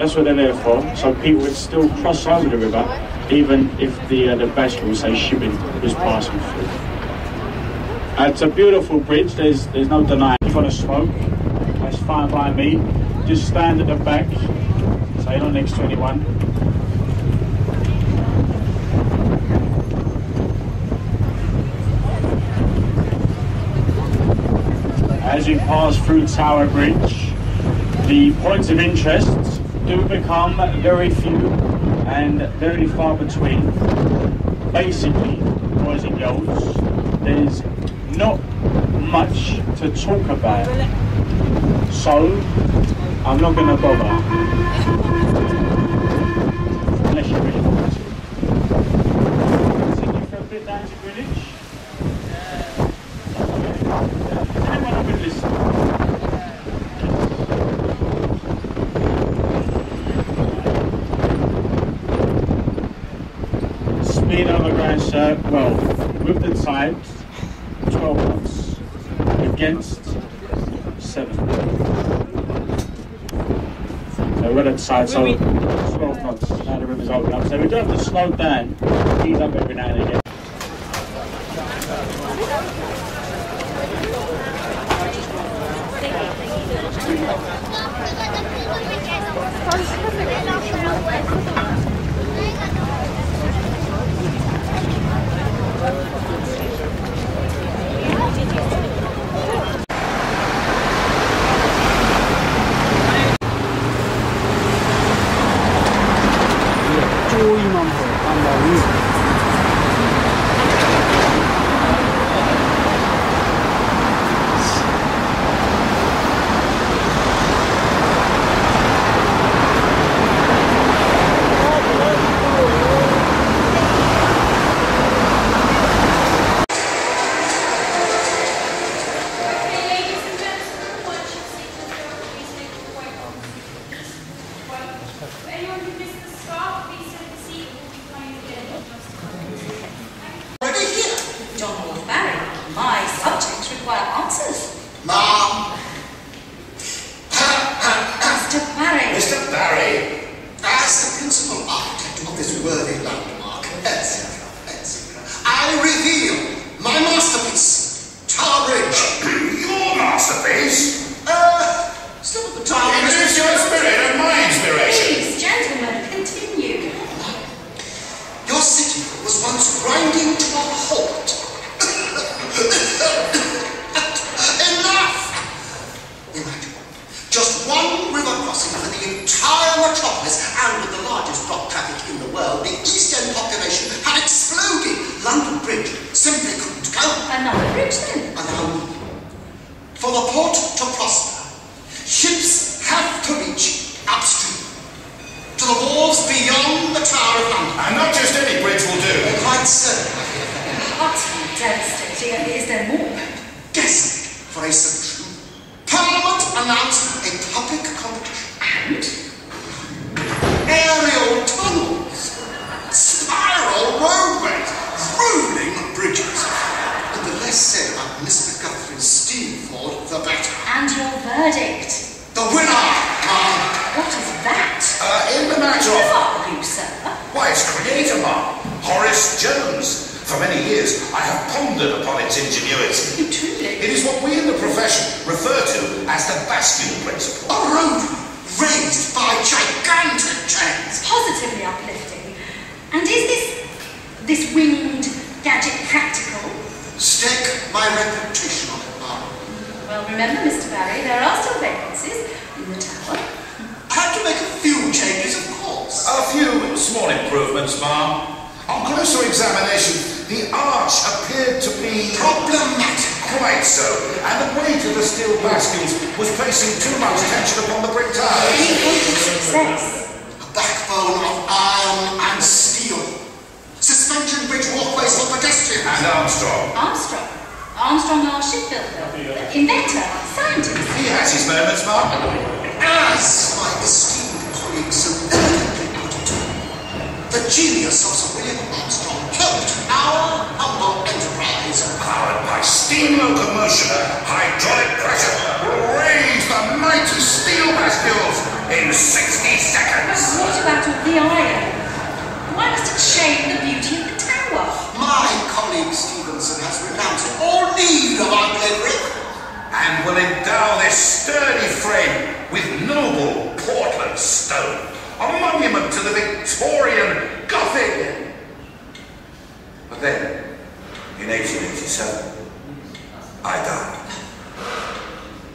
That's what they're there for. So people would still cross over the river, even if the uh, the bascule, say shipping, was passing through. Uh, it's a beautiful bridge. There's there's no denying. If you want to smoke, that's fine by me. Just stand at the back. Say on next to anyone. As you pass through Tower Bridge, the points of interest do become very few and very far between. Basically, boys and girls, there's not much to talk about. So, I'm not going to bother. Unless you really want to. Take you for a bit down to Greenwich? Anyone who would listen? Speed overground shirt, well, with the tides, 12 knots. Against 7. So we're at the side, so 12 knots. Now the river's open up. So we do have to slow down, ease up every now and again. 쪼이 Oh, simply. Another bridge then. Allow me. Um, for the port to prosper, ships have to reach upstream to the wharves beyond the Tower of London. And not just any bridge will do. Quite so. Utterly devastating. Is there more? Desolate for a century. Parliament announced a public competition. And? Aerial tunnels, spiral roadways, rolling bridges. And the less said about Mr. Guthrie's steam Ford, the better. And your verdict. The winner, Mom. What is that? Uh, in the matter Who of... are you, sir? Why, its creator, Mom. Horace Jones. For many years, I have pondered upon its ingenuity. You truly. It is what we in the profession refer to as the bascule principle. A road raised by gigantic chains. Positively uplifting. And is this this winged gadget practical? Stake my reputation on it, Mom. Well, remember, Mr. Barry, there are still vacancies in the tower. I had to make a few changes, of course. A few small improvements, ma'am. On closer examination, the arch appeared to be... Problematic. Quite so. And the weight of the steel bascules was placing too much tension upon the brick towers. Any hope of success? A backbone of iron and steel. Suspension bridge walkways for pedestrians. And Armstrong. Armstrong. Armstrong, our shipbuilder, inventor, scientist. He has his moments, Mark. As my esteemed colleague so elegantly put it, the genius of Sir William Armstrong helped our humble enterprise. Powered by steam locomotion, hydraulic pressure, raised the mighty steel bascules in 60 seconds. What about the iron. Why must it shade the beauty of the tower? My colleague Stevenson has renounced all need of ugly brick. And will endow this sturdy frame with noble Portland stone, a monument to the Victorian Gothic. But then, in 1887, I died.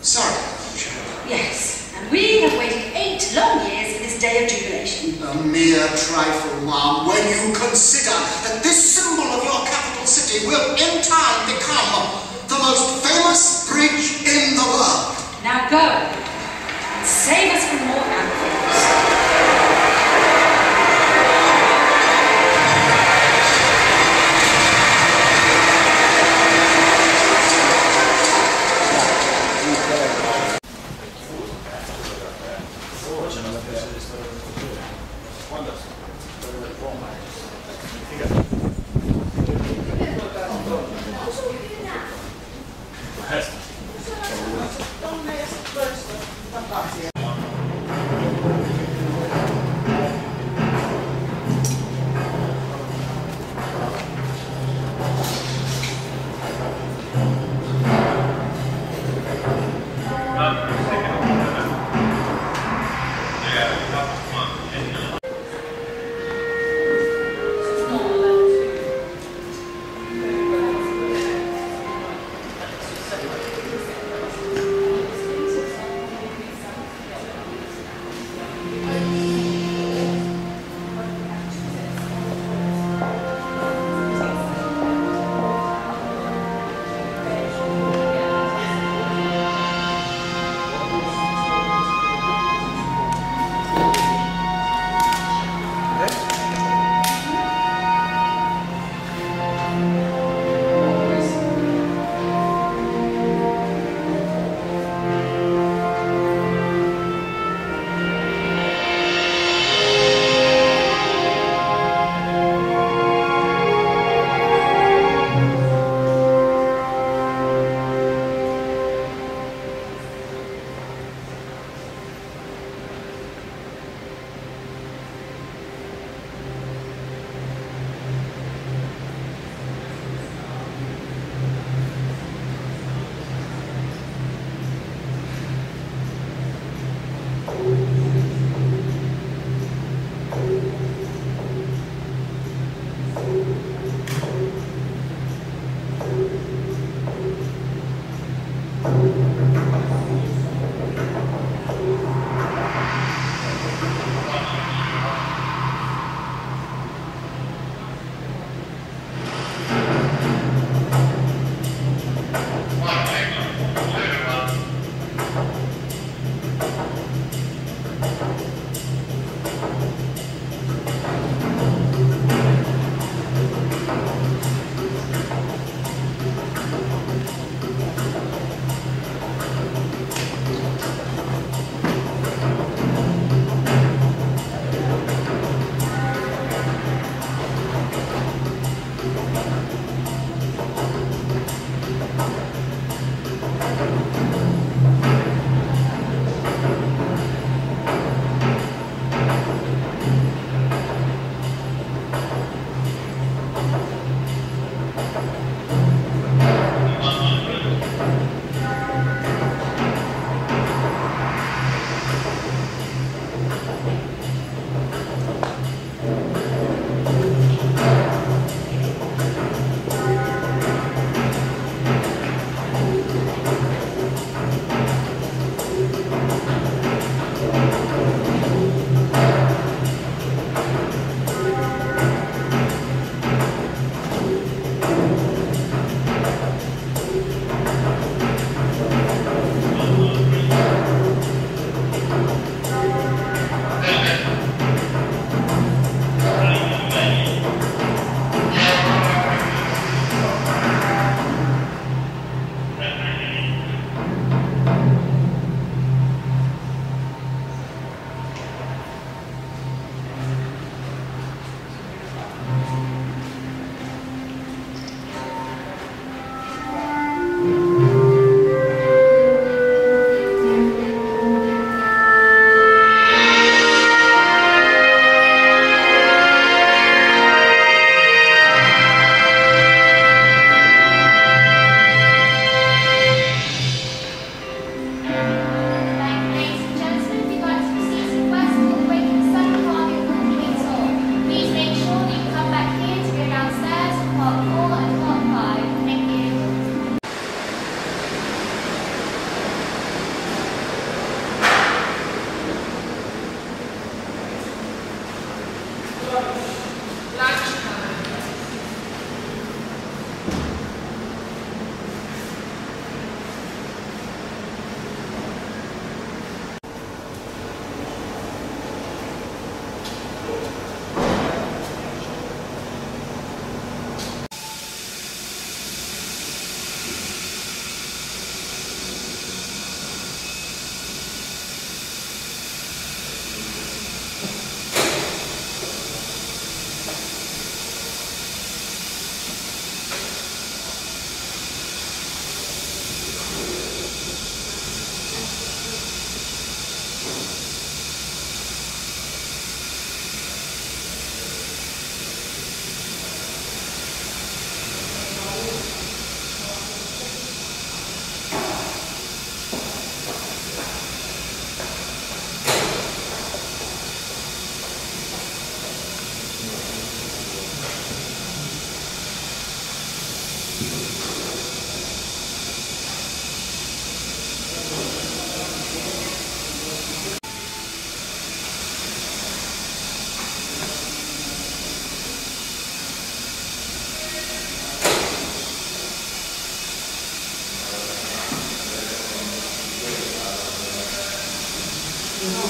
Sorry, Shadow. Yes, and we have waited eight long years for this day of jubilation. A mere trifle, ma'am, when you consider that this symbol of your capital city will in time become the most famous bridge in the world. Now go and save us from more box here.